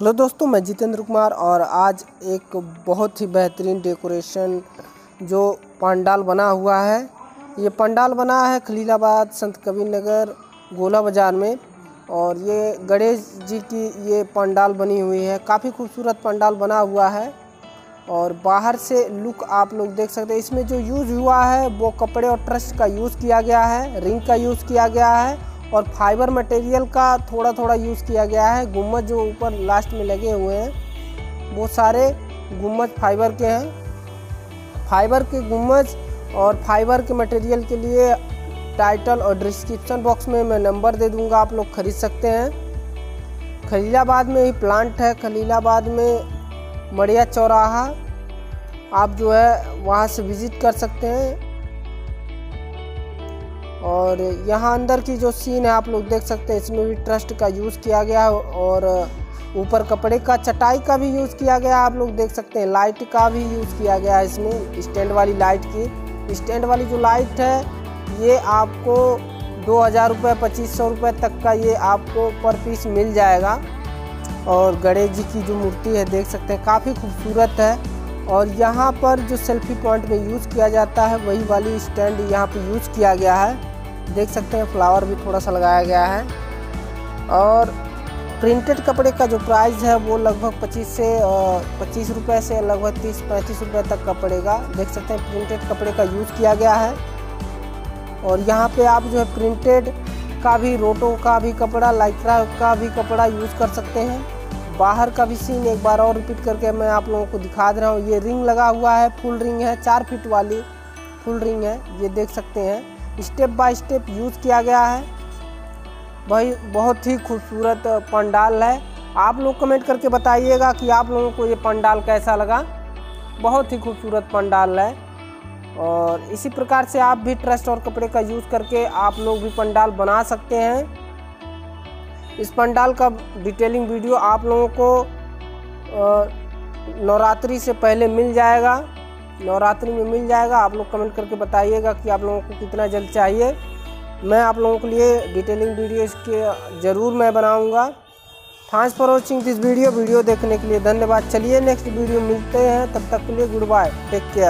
Hello दोस्तों, मैं जितेंद्र कुमार और आज एक बहुत ही बेहतरीन डेकोरेशन जो पंडाल बना हुआ है। ये पंडाल बना है खलीलाबाद संत कबीर नगर गोला बाज़ार में और ये गणेश जी की ये पंडाल बनी हुई है। काफ़ी खूबसूरत पंडाल बना हुआ है और बाहर से लुक आप लोग देख सकते हैं। इसमें जो यूज़ हुआ है वो कपड़े और ट्रस्ट का यूज़ किया गया है, रिंग का यूज़ किया गया है और फाइबर मटेरियल का थोड़ा थोड़ा यूज़ किया गया है। गुंबद जो ऊपर लास्ट में लगे हुए हैं, वो सारे गुंबद फाइबर के हैं। फाइबर के गुंबद और फाइबर के मटेरियल के लिए टाइटल और डिस्क्रिप्शन बॉक्स में मैं नंबर दे दूँगा, आप लोग खरीद सकते हैं। खलीलाबाद में ही प्लांट है। खलीलाबाद में मड़िया चौराहा, आप जो है वहाँ से विज़िट कर सकते हैं। और यहाँ अंदर की जो सीन है, आप लोग देख सकते हैं, इसमें भी ट्रस्ट का यूज़ किया गया है और ऊपर कपड़े का, चटाई का भी यूज़ किया गया है, आप लोग देख सकते हैं लाइट का भी यूज़ किया गया है इसमें स्टैंड वाली लाइट की। स्टैंड वाली जो लाइट है, ये आपको दो हज़ार रुपये, पच्चीस सौ रुपये तक का ये आपको पर पीस मिल जाएगा। और गणेश जी की जो मूर्ति है, देख सकते हैं, काफ़ी खूबसूरत है। और यहाँ पर जो सेल्फी पॉइंट में यूज़ किया जाता है, वही वाली स्टैंड यहाँ पर यूज़ किया गया है। देख सकते हैं फ्लावर भी थोड़ा सा लगाया गया है। और प्रिंटेड कपड़े का जो प्राइस है, वो लगभग 25 से पच्चीस रुपये से लगभग 30 पैंतीस रुपये तक का पड़ेगा। देख सकते हैं प्रिंटेड कपड़े का यूज़ किया गया है। और यहाँ पे आप जो है प्रिंटेड का भी रोटो का भी कपड़ा लाइक्रा का भी कपड़ा यूज़ कर सकते हैं। बाहर का भी सीन एक बार और रिपीट करके मैं आप लोगों को दिखा दे रहा हूँ। ये रिंग लगा हुआ है फुल रिंग है, चार फीट वाली फुल रिंग है, ये देख सकते हैं। स्टेप बाय स्टेप यूज़ किया गया है। भाई बहुत ही खूबसूरत पंडाल है। आप लोग कमेंट करके बताइएगा कि आप लोगों को ये पंडाल कैसा लगा। बहुत ही खूबसूरत पंडाल है और इसी प्रकार से आप भी ट्रस्ट और कपड़े का यूज़ करके आप लोग भी पंडाल बना सकते हैं। इस पंडाल का डिटेलिंग वीडियो आप लोगों को नवरात्रि से पहले मिल जाएगा। नवरात्रि में मिल जाएगा। आप लोग कमेंट करके बताइएगा कि आप लोगों को कितना जल चाहिए। मैं आप लोगों के लिए डिटेलिंग वीडियो इसके ज़रूर मैं बनाऊँगा। Thanks for watching this video video देखने के लिए धन्यवाद। चलिए नेक्स्ट वीडियो मिलते हैं। तब तक के लिए गुड बाय टेक केयर